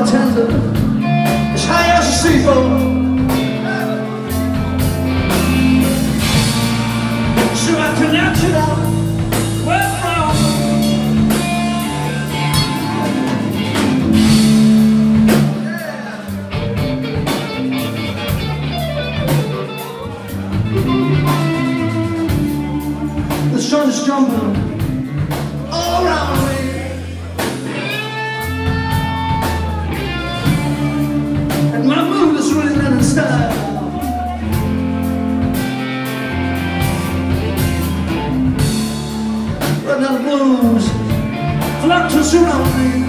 tender As high as a seagull. So I can Where from. The sun is jumping. but not blues flock to surround me.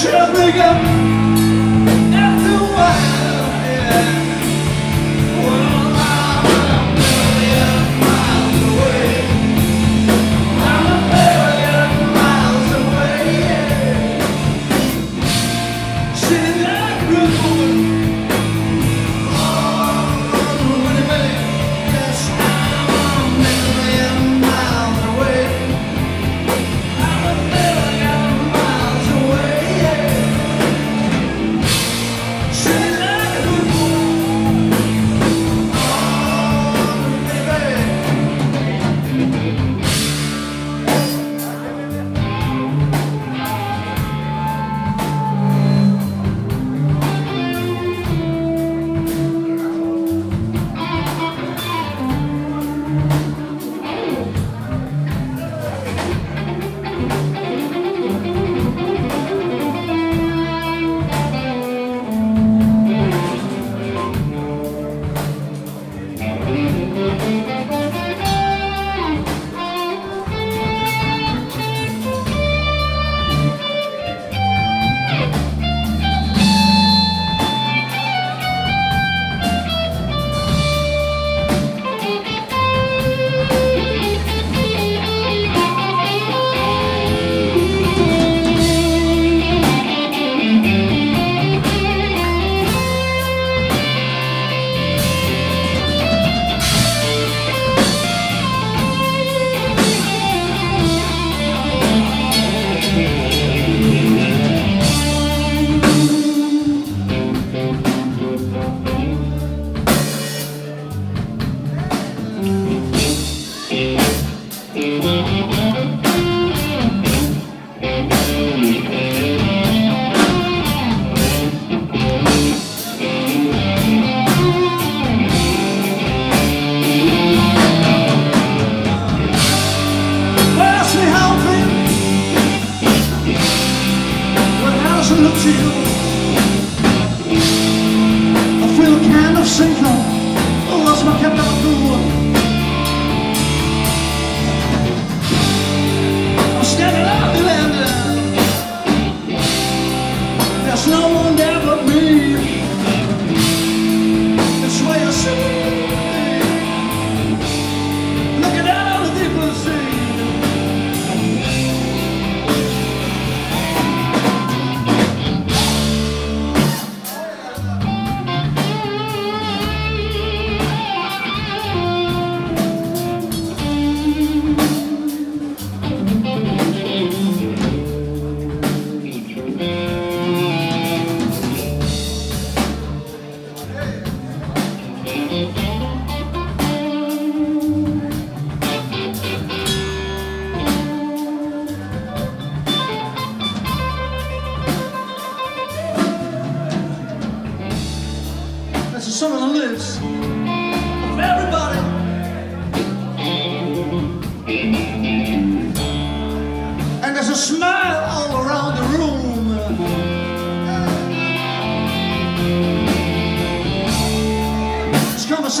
Shut up! I feel kind of sinking Lost my kind of cool I'm standing on the landing There's no one there but me That's why I see.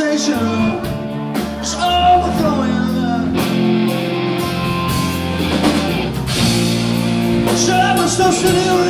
conversation is overflowing. Someone stops to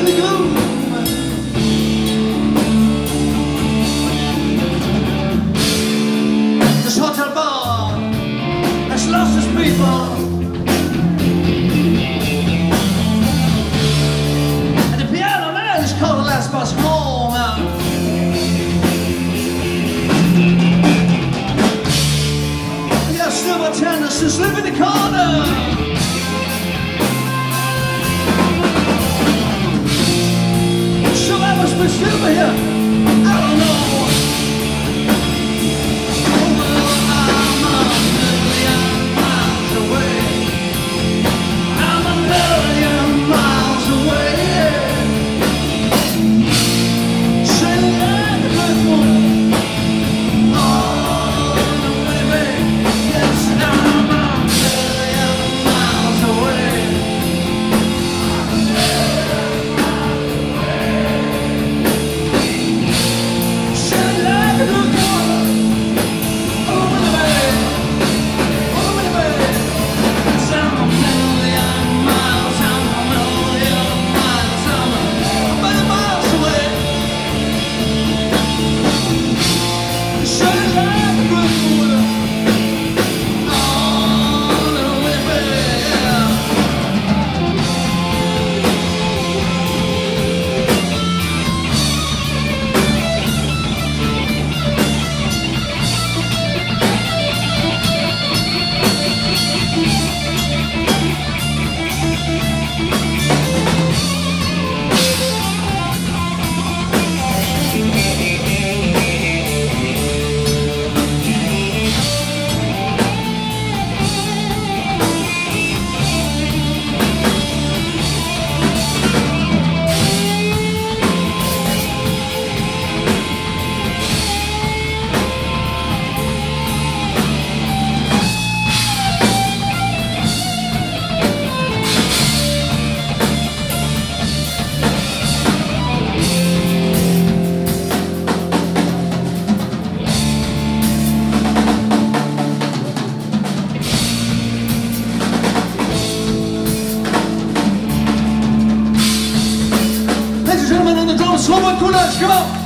哭的时候。